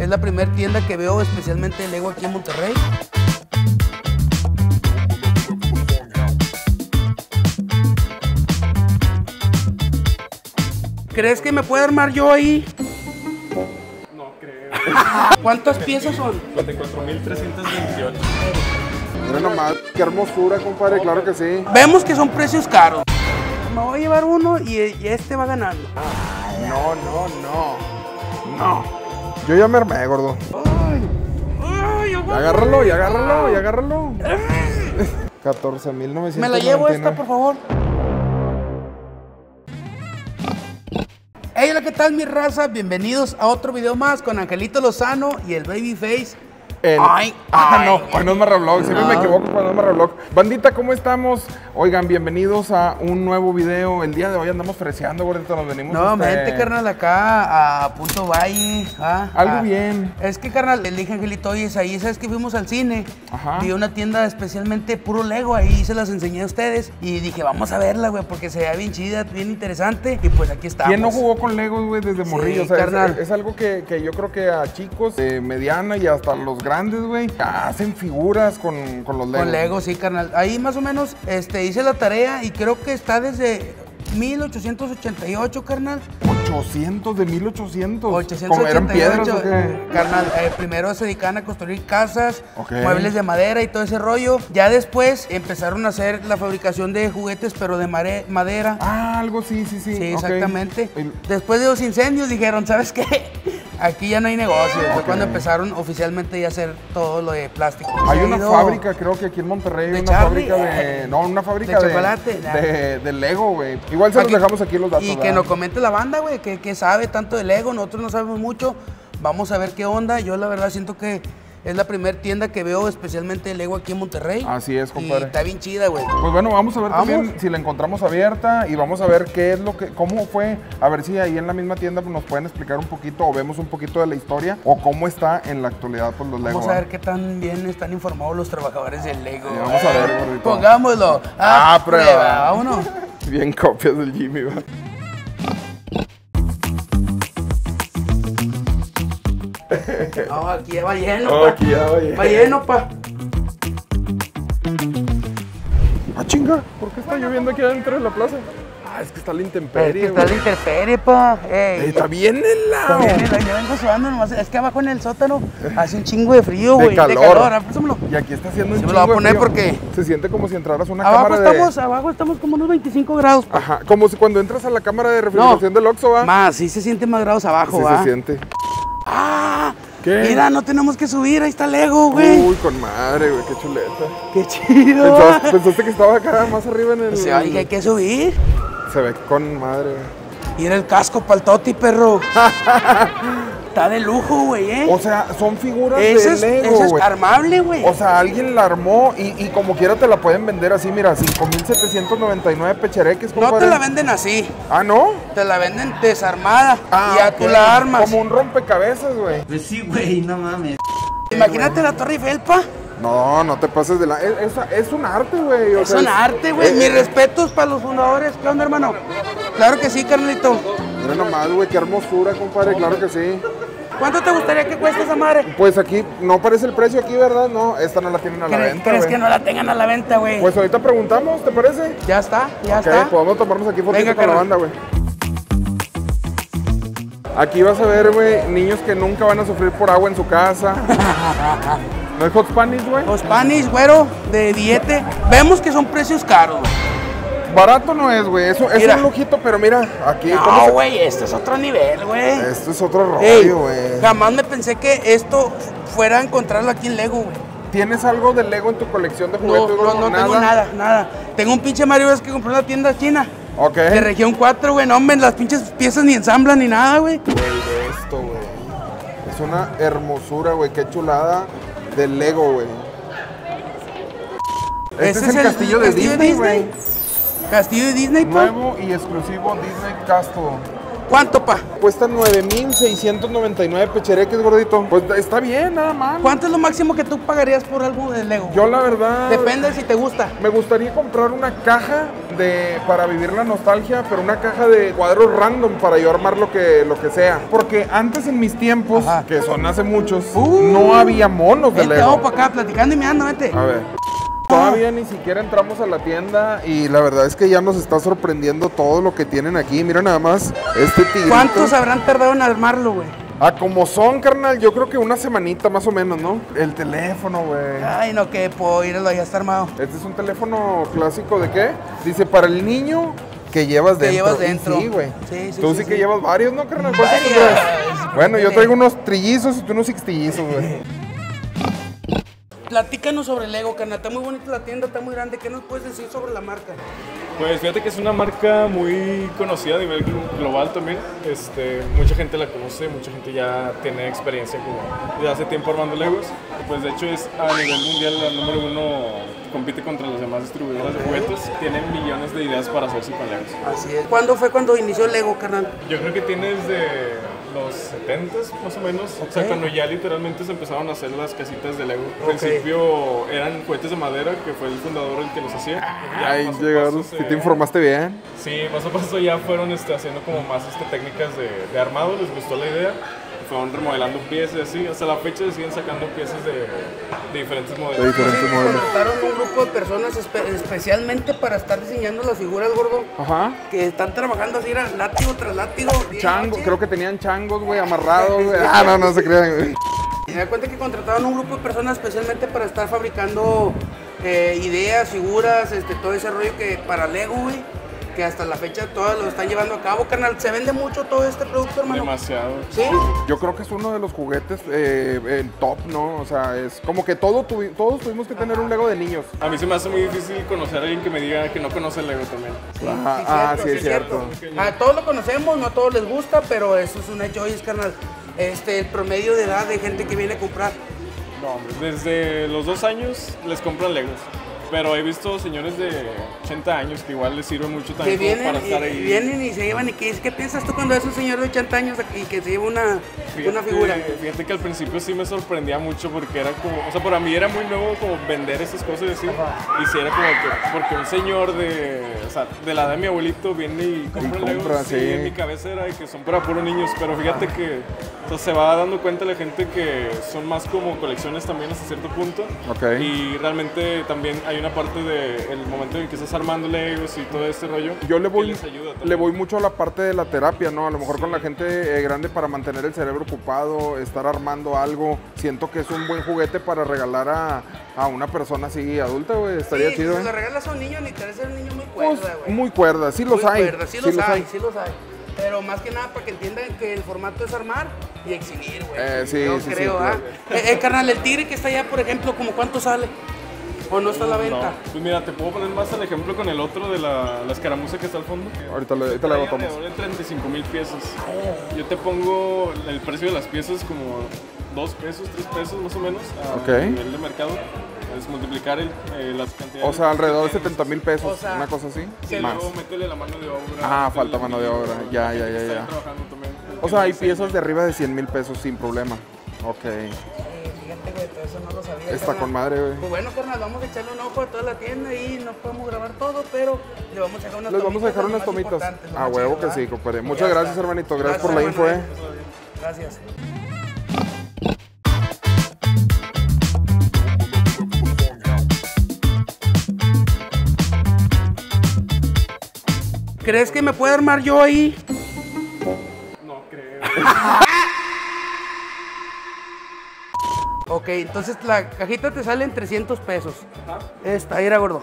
Es la primera tienda que veo especialmente de Lego aquí en Monterrey. ¿Crees que me puedo armar yo ahí? No creo. ¿Cuántas piezas son? 54.328. Mira nomás, qué hermosura, compadre, claro que sí. Vemos que son precios caros. Me voy a llevar uno y, y este va ganando. No, no, no. No. Yo ya me armé, gordo. Ay, Y agárralo, y agárralo, y agárralo. 14.999. Me la llevo esta, por favor. Hey, hola, ¿qué tal mi raza? Bienvenidos a otro video más con Angelito Lozano y el Babyface. El- Ay, ah, ay, no, hoy no es Marrablog, siempre me No. equivoco cuando es Marrablog. Bandita, ¿cómo estamos? Oigan, bienvenidos a un nuevo video. El día de hoy andamos freseando, gordito, nos venimos. Nuevamente, este, carnal, acá a Punto Valle. ah, Algo ah. bien. Es que, carnal, le dije a Angelito, oye, es ahí, ¿sabes que fuimos al cine? Ajá. Vi una tienda especialmente puro Lego, ahí se las enseñé a ustedes. Y dije, vamos a verla, güey, porque se veía bien chida, bien interesante. Y pues aquí estamos. ¿Quién no jugó con Legos, güey, desde Sí, morrillo? O sea, es- carnal. es, algo que, que yo creo que a chicos de mediana y hasta los grandes, güey, hacen figuras con, con los Legos. Con Lego, sí, carnal. Ahí más o menos este, hice la tarea y creo que está desde 1888, carnal. 800 de 1800. ¿Cómo 888, eran piedras o qué? carnal. eh, primero se dedicaban a construir casas, muebles de madera y todo ese rollo. Ya después empezaron a hacer la fabricación de juguetes, pero de madera. Ah, algo sí, sí, sí. Sí, exactamente. El- Después de los incendios dijeron, ¿sabes qué? Aquí ya no hay negocio. Fue cuando empezaron oficialmente ya a hacer todo lo de plástico. Hay una fábrica, creo que aquí en Monterrey, ¿De una Charlie? fábrica de. No, una fábrica ¿De de. chocolate? De, de Lego, güey. Igual se los Aquí- dejamos aquí los datos. Y que ¿verdad? nos comente la banda, güey, que, que sabe tanto de Lego, nosotros no sabemos mucho. Vamos a ver qué onda. Yo la verdad siento que es la primera tienda que veo especialmente de Lego aquí en Monterrey. Así es, Y compadre. está bien chida, güey. Pues bueno, vamos a ver Vamos. también si la encontramos abierta y vamos a ver qué es lo que, cómo fue, a ver si ahí en la misma tienda nos pueden explicar un poquito o vemos un poquito de la historia o cómo está en la actualidad pues los Lego. Vamos a ver qué tan bien están informados los trabajadores de Lego. Sí, vamos a ver, gordito. Pongámoslo. a Ah, prueba. Vámonos. Bien copias del Jimmy, va. No, aquí ya va lleno, pa. aquí ya va lleno. Va lleno, pa. Ah, chinga, ¿por qué está lloviendo aquí adentro de la plaza? Ah, es que está la Es intemperie, que está la güey. interferie, pa. Ey. Está bien helado. Viene la- Yo vengo sudando nomás. Es que abajo en el sótano hace un chingo de frío, De güey. calor. Ah, préstamelo. Y aquí está haciendo un Sí me lo voy a chingo de poner frío. porque- Se siente como si entraras a una Abajo cámara de... estamos, abajo estamos como unos 25 grados. pa. Ajá, como si cuando entras a la cámara de refrigeración del Oxxo, ¿va? Más, sí se siente más grados abajo, Sí ¿va? se siente. ¡Ah! ¿Qué? Mira, no tenemos que subir, ahí está Lego, güey. Uy, con madre, güey, qué chuleta. ¡Qué chido! Pensaste, pensaste que estaba acá más arriba en el... Va, dije, hay que subir. Se ve con madre, güey. Mira el casco para el toti, perro. está de lujo, güey, ¿eh? O sea, son figuras Ese de es, Lego, ese es güey. armable, güey. O sea, alguien la armó y, y como quiera te la pueden vender así, mira, 5.799 pechereques, no te la venden así, Ah, ¿no? te la venden desarmada. Ah, y ya ok. tú la armas. Como un rompecabezas, güey. Pues sí, güey, no mames. Imagínate la Torre Eiffel, pa. No, no te pases de la... Es, es- es un arte, güey. Es sea, un arte, güey. eh, Mis eh, respetos para los fundadores. ¿Qué onda, hermano? Claro que sí, carnalito. Mira nomás, güey, qué hermosura, compadre, claro que sí. ¿Cuánto te gustaría que cueste esa madre? Pues aquí, no aparece el precio aquí, ¿verdad? No, esta no la tienen a la ¿Crees, venta, crees güey. que no la tengan a la venta, güey? Pues ahorita preguntamos, ¿te parece? ya está, ya Ok, está. podemos tomarnos aquí Venga, con la banda, güey. Aquí vas a ver, güey, niños que nunca van a sufrir por agua en su casa. ¿No es Hot Spanish, güey? Los panis, güero, de diete. Vemos que son precios caros, güey. Barato no es, güey. Eso es un lujito, pero mira, aquí. ¿cómo No, se- güey, esto es otro nivel, güey. Esto es otro rollo, güey. jamás me pensé que esto fuera a encontrarlo aquí en Lego, güey. ¿Tienes algo de Lego en tu colección de No, juguetes? no, güey? no tengo nada, nada. Tengo un pinche Mario Bros que compré en la tienda china. Ok. De región 4, güey. No, hombre, las pinches piezas ni ensamblan ni nada, güey. Güey, de esto, güey. Es una hermosura, güey. Qué chulada de Lego, güey. Este es el, castillo de Disney, güey. Castillo de Disney, pa. Nuevo y exclusivo Disney Castle. ¿Cuánto, pa? Cuesta 9,699 pechereques, gordito. Pues está bien, nada mal. ¿Cuánto es lo máximo que tú pagarías por algo de Lego? Yo la verdad... Depende si te gusta. Me gustaría comprar una caja de para vivir la nostalgia, pero una caja de cuadros random para yo armar lo que, lo que sea. Porque antes en mis tiempos, Ajá. que son hace muchos, Uh. no había monos de Vente, Lego. vamos para acá, platicando y mirando, vete. A ver. Todavía ni siquiera entramos a la tienda y la verdad es que ya nos está sorprendiendo todo lo que tienen aquí. Mira nada más este tigrito. ¿Cuántos habrán tardado en armarlo, güey? Ah, como son, carnal, yo creo que una semanita más o menos, ¿no? El teléfono, güey. Ay, no, que puedo irlo, ya está armado. Este es un teléfono clásico de qué? Dice, para el niño que llevas Que dentro. llevas Y dentro. Sí, güey. Sí, sí, Tú sí, sí, que sí. llevas varios, ¿no, carnal? ¿Cuántos? Bueno, yo traigo unos trillizos y tú unos sextillizos, güey. Platícanos sobre Lego, carnal. Está muy bonita la tienda, está muy grande. ¿Qué nos puedes decir sobre la marca? Pues fíjate que es una marca muy conocida a nivel glo- global también. Este, mucha gente la conoce, mucha gente ya tiene experiencia como desde hace tiempo armando Legos. Pues de hecho es a nivel mundial la número uno, compite contra las demás distribuidoras de juguetes. Tienen millones de ideas para hacerse con Legos. Así es. ¿Cuándo fue cuando inició Lego, carnal? Yo creo que tiene desde los 70s más o menos. O sea, cuando ya literalmente se empezaron a hacer las casitas de Lego. Al principio eran juguetes de madera, que fue el fundador el que los hacía. Ya Ay, paso a llegaron. Si te informaste bien. Sí, paso a paso ya fueron este, haciendo como más este, técnicas de, de armado, les gustó la idea. Fueron remodelando piezas y así. Hasta la fecha siguen sacando piezas de, de diferentes De modelos. diferentes modelos. Contrataron un grupo de personas espe- especialmente para estar diseñando las figuras, gordo. Ajá. Que están trabajando así, era látigo tras látigo. Chango, creo que tenían changos, güey, amarrados, güey. Ah, no, no se crean, güey. Me da cuenta que contrataron un grupo de personas especialmente para estar fabricando eh, ideas, figuras, este, todo ese rollo que para Lego, güey. Que hasta la fecha todas lo están llevando a cabo, carnal. Se vende mucho todo este producto, hermano. Demasiado. ¿Sí? Yo creo que es uno de los juguetes eh, en top, ¿no? O sea, es como que todo tuvi- todos tuvimos que tener un Lego de niños. A mí se me hace muy difícil conocer a alguien que me diga que no conoce el Lego también. Ajá, ah, sí, es cierto. A todos lo conocemos, no a todos les gusta, pero eso es un hecho hoy, es carnal. Este, el promedio de edad de gente que viene a comprar. No, hombre, desde los dos años les compran Legos. Pero he visto señores de 80 años que igual les sirve mucho Que también como vienen, para estar y, ahí. vienen y se llevan y que ¿qué piensas tú cuando ves un señor de 80 años y que se lleva una, Fíjate, una figura? Fíjate que al principio sí me sorprendía mucho porque era como, o sea, para mí era muy nuevo como vender esas cosas y así. Y sí era como que, porque un señor de, o sea, de la edad de mi abuelito viene y compra, compra, Legos, sí. en mi cabeza era que son para puros niños, pero fíjate que o sea, se va dando cuenta la gente que son más como colecciones también hasta cierto punto. Ok. Y realmente también hay una parte de el momento en que estás armando Legos y todo este rollo. Yo le voy, les ayuda también. le voy mucho a la parte de la terapia, ¿no? A lo mejor con la gente eh, grande para mantener el cerebro ocupado, estar armando algo. Siento que es un buen juguete para regalar a, a una persona así adulta, güey. Estaría Sí, chido, si se lo regalas a un niño, ni te un niño muy Pues, cuerda, güey. muy cuerda, sí los Muy hay. cuerda, Sí, los, hay, sí los hay. Pero más que nada para que entiendan que el formato es armar y exhibir, güey. Eh, sí, Yo sí, sí, creo, claro. ¿ah? Eh, eh, carnal, el tigre que está allá, por ejemplo, ¿como cuánto sale? ¿O no está a la venta? No, pues mira, te puedo poner más el ejemplo con el otro de la, la escaramuza que está al fondo. Ahorita le, ahorita le hago tomas. alrededor de 35 mil piezas. Yo te pongo el precio de las piezas como 2 pesos, 3 pesos más o menos a nivel de mercado. Es multiplicar el, eh, las cantidades. O sea, alrededor de que tienes. 70 mil pesos, O sea, una cosa así. Y Más. luego métele la mano de obra. Ah, falta mano de obra. Ya, ya, ya, ya. trabajando también. O sea, hay Sí. piezas de arriba de 100 mil pesos sin problema. Ok. Fíjate, eso no lo sabía. Está carnal. con madre, güey. Pues bueno, carnal, vamos a echarle un ojo a toda la tienda y no podemos grabar todo, pero le vamos a dejar unas Les vamos a dejar unas tomitas. A más huevo que sí, compadre. Muchas ya gracias, está. hermanito. Gracias por la info, eh. Gracias. ¿Crees que me puedo armar yo ahí? No creo. Ok, entonces la cajita te sale en 300 pesos. Esta, era gordo.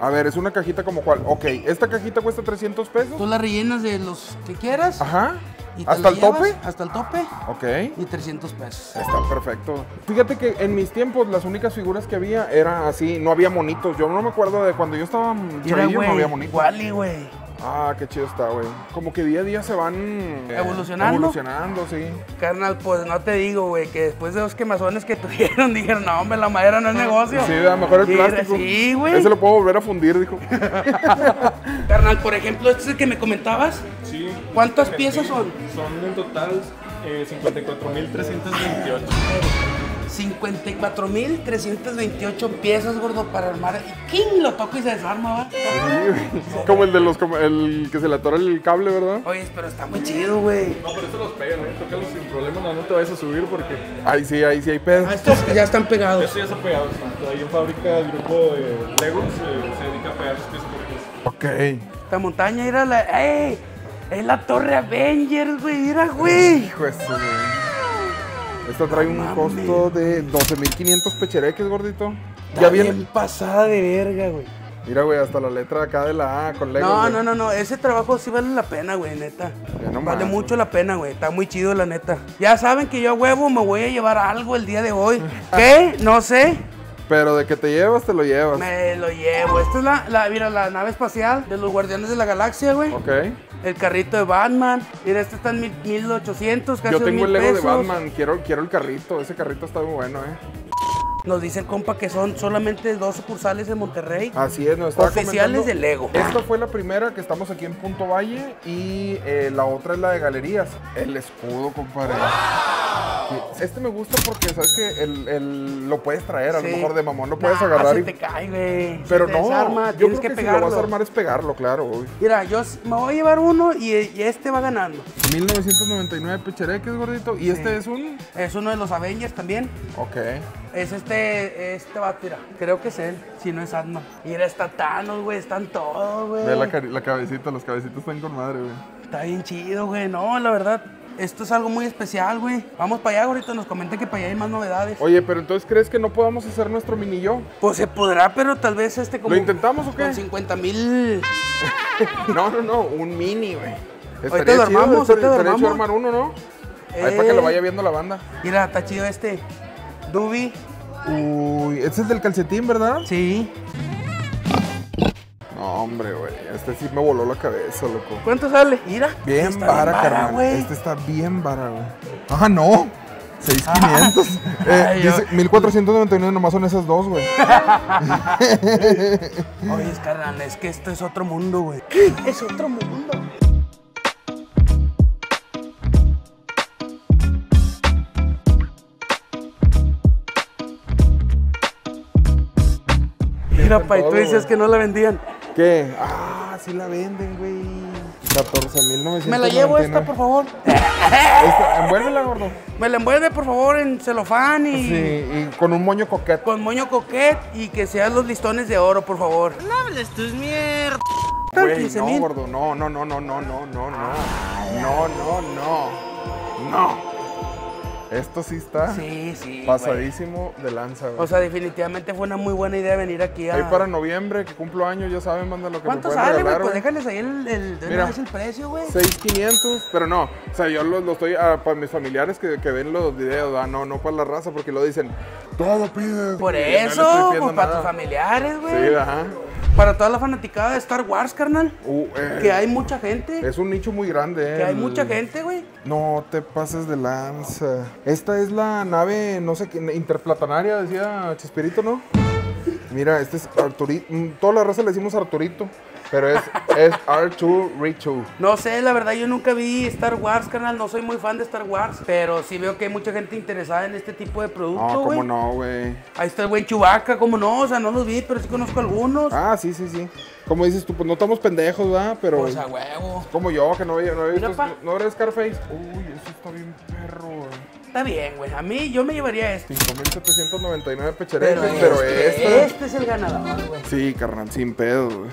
A ver, es una cajita como cuál. Ok, esta cajita cuesta 300 pesos. Tú la rellenas de los que quieras. Ajá. y te ¿Hasta la el tope? Hasta el tope. Ok. Y 300 pesos. Está perfecto. Fíjate que en mis tiempos las únicas figuras que había era así, no había monitos. Yo no me acuerdo de cuando yo estaba chavillo, no güey. había monitos. Wally, güey. Ah, qué chido está, güey. Como que día a día se van eh, Evolucionando. Evolucionando, sí. Carnal, pues no te digo, güey, que después de los quemazones que tuvieron, dijeron, no, hombre, la madera no es negocio. Sí, a lo mejor el Sí, plástico. Sí, güey. Ese lo puedo volver a fundir, dijo. Carnal, por ejemplo, este es el que me comentabas. Sí. ¿Cuántas piezas son? Son en total eh, 54.328. 54.328 piezas, gordo, para armar. ¿Y quién lo toca y se desarma, va? Como el de los como el que se le atora el cable, ¿verdad? Oye, pero está muy chido, güey. No, pero eso los pegan, ¿eh? Tócalos sin problema, no, no te vayas a subir porque Ahí sí, ahí sí hay pedo. Ah, estos ya están pegados. eso ya está pegado. sí. Ahí en fábrica el grupo de Legos eh, se dedica a pegar sus piezas por pieza. Ok. Esta montaña era la. ¡Ey! Es la Torre Avengers, güey. Mira, güey. Hijo de su, güey. Esta trae un costo de 12.500 pechereques, gordito. Está Ya viene. bien pasada de verga, güey. Mira, güey, hasta la letra acá de la A con Lego. No, güey. no, no, no. Ese trabajo sí vale la pena, güey, neta. No vale más, mucho la pena, güey. Está muy chido, la neta. Ya saben que yo a huevo me voy a llevar algo el día de hoy. ¿Qué? No sé. Pero de que te llevas, te lo llevas. Me lo llevo. Esta es la, la, mira, la nave espacial de los Guardianes de la Galaxia, güey. Ok. El carrito de Batman. Mira, este está en mil- 1800, casi Yo tengo el Lego de. Batman. Quiero, quiero el carrito. Ese carrito está muy bueno, eh. Nos dice el compa que son solamente dos sucursales en Monterrey. Así es, nos estaba Oficiales de Lego. Esta fue la primera que estamos aquí en Punto Valle y eh, la otra es la de Galerías. El escudo, compadre. Sí, Este me gusta porque, ¿sabes que el, el- lo puedes traer, a Sí. lo mejor de mamón lo puedes Nah, agarrar se y... te cae, güey. Se Pero te no, desarma, yo creo que, que si lo pegarlo. vas a armar es pegarlo, claro, güey. Mira, yo me voy a llevar uno y, y este va ganando. 1999 pechereques, gordito. Y este es un... Es uno de los Avengers también. Ok. Es este, este va, mira, creo que es él, si no es Atman. Mira, está Thanos, güey, están todos, güey. Ve la, la cabecita, los cabecitos están con madre, güey. Está bien chido, güey. No, la verdad, esto es algo muy especial, güey. Vamos para allá, ahorita nos comentan que para allá hay más novedades. Oye, pero entonces, ¿crees que no podamos hacer nuestro mini yo? Pues se podrá, pero tal vez este como... ¿Lo intentamos o qué? Con 50 mil... No, no, no, un mini, güey. Ahorita lo armamos, ahorita lo armamos. armar uno, ¿no? Ahí para que lo Eh. vaya viendo la banda. Mira, está chido este. Dubi. Uy, ese es del calcetín, ¿verdad? Sí. Hombre, güey. Este sí me voló la cabeza, loco. ¿Cuánto sale? Mira. Bien está vara, vara, carnal. güey. Este está bien vara, güey. Ah, no. 6500. Eh, Ay, yo- dice 1499 nomás son esas dos, güey. Oye, es carnal, es que esto es otro mundo, güey. Es otro mundo. Mira, pa, y tú dices que no la vendían. ¿Qué? Ah, sí la venden, güey. 14.999. Me la llevo esta, por favor. Esta, envuélvela, gordo. Me la envuelve, por favor, en celofán y. Sí, y con un moño coquet. Con moño coquet y que sean los listones de oro, por favor. No hables tus mierdas. Güey, no, gordo. No, no, no, no, no, no, no, no. No, no, no. No. Esto sí está Sí, sí. güey. pasadísimo de lanza, güey. O sea, definitivamente fue una muy buena idea venir aquí a. Ahí para noviembre, que cumplo años, ya saben, manda lo que me ¿Cuánto pueden sale, güey? Pues déjales ahí el, el, Mira. el precio, güey. 6,500, pero no, o sea, yo lo, lo estoy, ah, para mis familiares que, que ven los videos, ah, no, no para la raza, porque lo dicen, todo pide. Por no eso, pues para tus familiares, güey. Sí, ajá. Para toda la fanaticada de Star Wars, carnal. Uh, eh, Que hay mucha gente. Es un nicho muy grande, eh. Que hay mucha gente, güey. No te pases de lanza. Esta es la nave, no sé qué, interplatanaria, decía Chespirito, ¿no? Mira, este es Arturito. mm, Toda la raza le decimos Arturito, pero es, es R2 No sé, la verdad, yo nunca vi Star Wars, carnal. No soy muy fan de Star Wars. Pero sí veo que hay mucha gente interesada en este tipo de producto, No, cómo no, güey. Ahí está el buen Chubaca, cómo no. O sea, no los vi, pero sí conozco algunos. Ah, sí, sí, sí. Como dices tú, pues no estamos pendejos, ¿verdad? Pero Pues a huevo. como yo, que no, veía- no pa. no eres Scarface. Uy, eso está bien perro, güey. Está bien, güey. A mí, yo me llevaría este. 5.799 pecheretes, Pero, pero, este, esta... este es el ganador, güey. Sí, carnal, sin pedo, güey.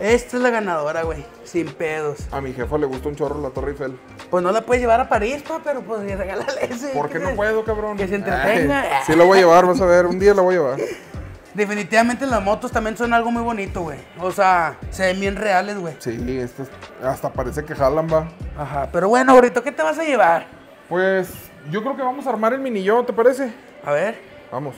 Esta es la ganadora, güey. Sin pedos. A mi jefa le gusta un chorro la Torre Eiffel. Pues no la puedes llevar a París, pa, pero pues regálale ese. ¿Por qué ¿qué no se- puedo, cabrón? Que se entretenga. Ay, sí la voy a llevar, vas a ver. Un día la voy a llevar. Definitivamente las motos también son algo muy bonito, güey. O sea, se ven bien reales, güey. Sí, esto es- hasta parece que jalan, va. Ajá. Pero bueno, ahorita, ¿qué te vas a llevar? Pues yo creo que vamos a armar el mini yo, ¿te parece? A ver. Vamos.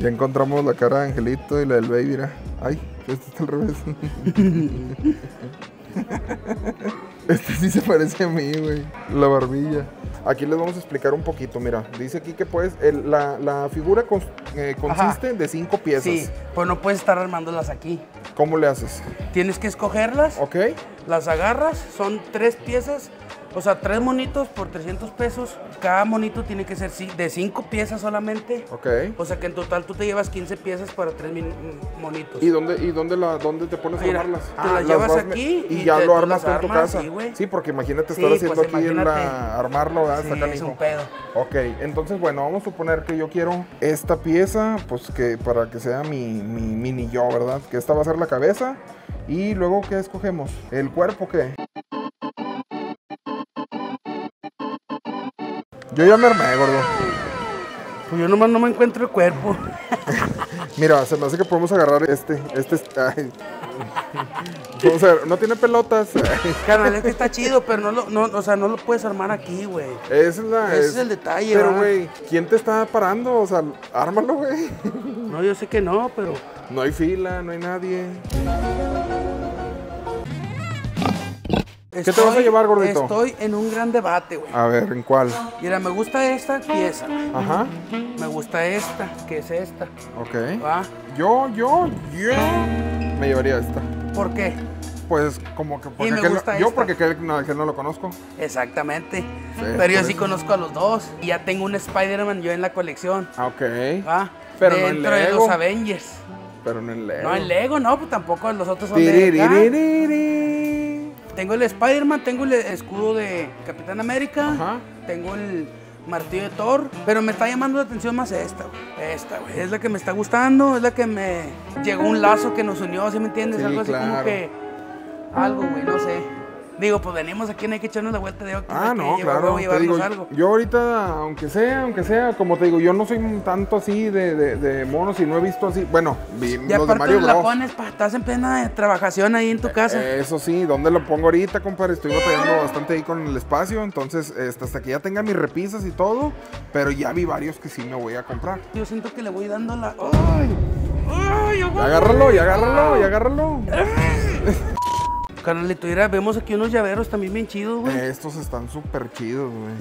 Ya encontramos la cara de Angelito y la del baby, mira. Ay, este está al revés. Este sí se parece a mí, güey. La barbilla. Aquí les vamos a explicar un poquito, mira. Dice aquí que el- la, la figura cons- eh, consiste de cinco piezas. Sí, pues no puedes estar armándolas aquí. ¿Cómo le haces? Tienes que escogerlas, ¿Ok? las agarras, son tres piezas, o sea, tres monitos por 300 pesos. Cada monito tiene que ser de cinco piezas solamente. Ok. O sea que en total tú te llevas 15 piezas para tres monitos. ¿Y dónde, y dónde, la, dónde te pones a armarlas? te las llevas aquí y, y ya te- lo armas tú en tu casa. sí, porque imagínate Sí, estar haciendo pues, aquí en la armarlo, ¿verdad? Sí, es un pedo. Ok, entonces bueno, vamos a suponer que yo quiero esta pieza, pues que para que sea mi, mi mini yo, ¿verdad? Que esta va a ser la cabeza. Y luego, ¿qué escogemos? ¿El cuerpo qué? Yo ya me armé, gordo. Pues yo nomás no me encuentro el cuerpo. Mira, se me hace que podemos agarrar este. Este es- ay. Vamos a ver, no tiene pelotas. Carnal, es que está chido, pero no lo, no, o sea, no lo puedes armar aquí, güey. Esa es la. Ese es el detalle, Pero, güey, ¿quién te está parando? O sea, ármalo, güey. No, yo sé que no, pero. No hay fila, no hay nadie. Te vas a llevar, gordito? Estoy en un gran debate, güey. A ver, ¿en cuál? Mira, me gusta esta pieza. Ajá. Me gusta esta, que es esta. Ok. ¿Va? Yo, yo, yo. Me llevaría esta. ¿Por qué? Pues como que porque me aquel gusta yo esta. porque aquel, no, aquel no lo conozco. Exactamente. por pero yo eso. sí conozco a los dos. Y ya tengo un Spider-Man yo en la colección. Ah, ok. ¿Va? Pero no Dentro de los Avengers. Pero no en Lego. No en Lego, no, pues tampoco los otros son de. Tengo el Spider-Man, tengo el escudo de Capitán América, Ajá. tengo el martillo de Thor, pero me está llamando la atención más esta, güey. Esta, güey. Es la que me está gustando, es la que me llegó un lazo que nos unió, ¿sí me entiendes? Sí, algo así como que. Algo, güey, no sé. Digo, pues venimos aquí, no hay que echarnos la vuelta de ojo. Ah, no, claro. Te digo, algo. yo ahorita, aunque sea, aunque sea, como te digo, yo no soy tanto así de, de, de monos y no he visto así. Bueno, vi Y los de aparte Mario la Bros. pones, pa, estás en plena trabajación ahí en tu casa. Eso sí, ¿dónde lo pongo ahorita, compadre? Estoy batallando bastante ahí con el espacio, entonces este, hasta que ya tenga mis repisas y todo, pero ya vi varios que sí me voy a comprar. Yo siento que le voy dando la. ¡Ay! ¡Ay! Agárralo, y agárralo, y agárralo. Carnalito, mira, vemos aquí unos llaveros también bien chidos, güey. Estos están súper chidos, güey.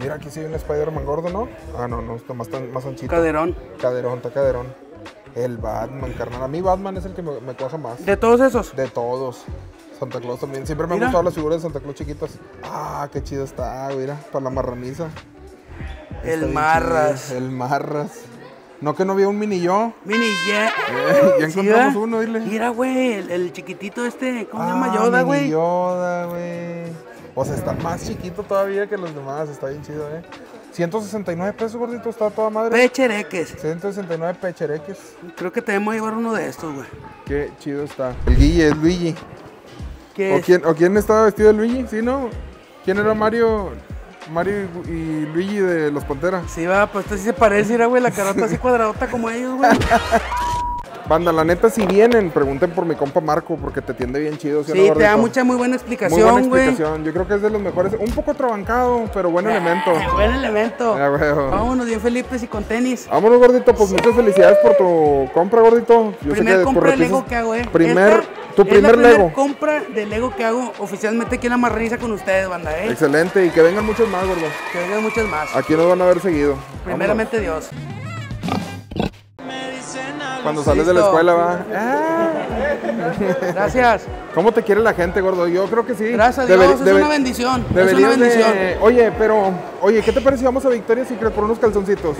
Mira, aquí sí hay un Spider-Man gordo, ¿no? Ah, no, no, está más, tan- más anchito. Caderón. Caderón, está caderón. El Batman, carnal. A mí Batman es el que me, me cuaja más. De todos esos. De todos. Santa Claus también. Siempre me han Mira. gustado las figuras de Santa Claus chiquitas. Ah, qué chido está, mira. Para la marraniza. Está El Marras. chido, El Marras. No que no había un mini yo. Mini ya. Eh, ya encontramos uno, dile. Mira, güey, el, el chiquitito este, ¿cómo se Ah, llama? Yoda, mini güey. Yoda, güey. O sea, está más chiquito todavía que los demás. Está bien chido, eh. 169 pesos, gordito. Está toda madre. Pechereques. 169 pechereques. Creo que te a llevar uno de estos, güey. Qué chido está. El Guille es Luigi. ¿Qué ¿O es? quién, ¿O quién estaba vestido de Luigi? ¿Sí, no? ¿Quién era Mario, Mario y, y Luigi de los Panteras? Sí, va, pues esto sí se parece, mira, güey, la carota así cuadradota como ellos, güey. Banda, la neta, si vienen, pregunten por mi compa Marco, porque te atiende bien chido. ¿sí Sí, te da mucha, muy buena Muy buena explicación, güey. explicación. Yo creo que es de los mejores. Un poco trabancado, pero buen elemento. Eh, buen elemento. Ah. Vámonos bien Felipe y con tenis. Vámonos, gordito. Pues muchas felicidades por tu compra, gordito. Yo sé primer que compra de Lego que hago, eh. Primer, Esta tu es primer la primer Lego. compra de Lego que hago oficialmente aquí en la con ustedes, banda, eh. Excelente. Y que vengan muchos más, gordo. Que vengan muchas más. Aquí nos van a ver seguido. Primeramente Dios. Cuando sales de la escuela, va. Ah, Gracias. ¿Cómo te quiere la gente, gordo? Yo creo que sí. Gracias a Dios, es debe- una bendición. Es una bendición. de... Oye, pero... Oye, ¿qué te parece si vamos a Victoria Secret por unos calzoncitos?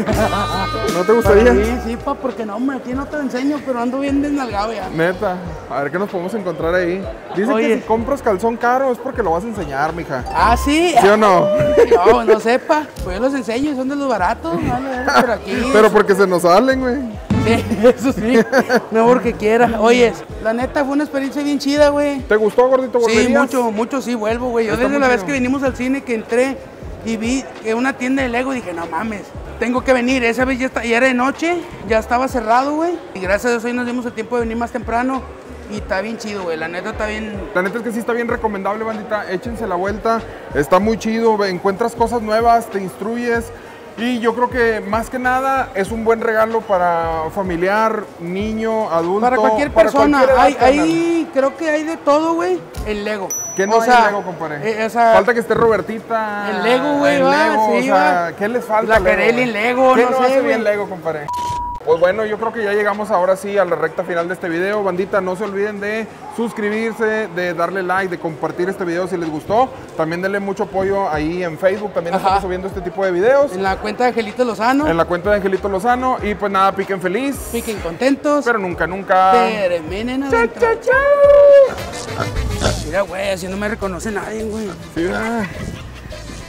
¿No te gustaría? mí, sí, pa, porque no, hombre, aquí no te enseño, pero ando bien desnalgado ya. Neta. A ver qué nos podemos encontrar ahí. Dice que si compras calzón caro es porque lo vas a enseñar, mija. Ah, sí. ¿Sí o no? No, no sepa. Pues yo los enseño, son de los baratos. Vale, pero aquí. Pero porque se nos salen, güey. Sí, eso sí. No porque quiera. Oye, la neta fue una experiencia bien chida, güey. ¿Te gustó, gordito? Sí, ¿Volverías? mucho, mucho sí vuelvo, güey. Yo Está desde la vez que vinimos al cine que entré y vi que una tienda de Lego dije, no mames, tengo que venir. Esa vez ya, está, ya era de noche, ya estaba cerrado, güey. Y gracias a Dios hoy nos dimos el tiempo de venir más temprano. Y está bien chido, güey. La neta está bien. La neta es que sí está bien recomendable, bandita. Échense la vuelta. Está muy chido. Encuentras cosas nuevas, te instruyes. Y yo creo que más que nada es un buen regalo para familiar, niño, adulto. Para cualquier para persona. cualquier hay, creo que hay de todo, güey. El Lego. ¿Qué no O hay sea, Lego, compadre? eh, o sea, falta que esté Robertita. El Lego, güey, el va, Lego, sí, o sea, va. ¿qué les falta? La Lego, Lego, ¿Qué no no sé, hace bien Lego, compadre? Pues bueno, yo creo que ya llegamos ahora sí a la recta final de este video. Bandita, no se olviden de suscribirse, de darle like, de compartir este video si les gustó. También denle mucho apoyo ahí en Facebook, también Ajá. estamos subiendo este tipo de videos. En la cuenta de Angelito Lozano. En la cuenta de Angelito Lozano. Y pues nada, piquen feliz. Piquen contentos. Pero nunca, nunca. Terminen adentro. chao, chao. Mira, güey, así no me reconoce nadie, güey. Sí, mira.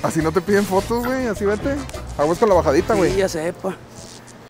Así no te piden fotos, güey. Así vete. Aguas con la bajadita, güey. Sí, ya sepa.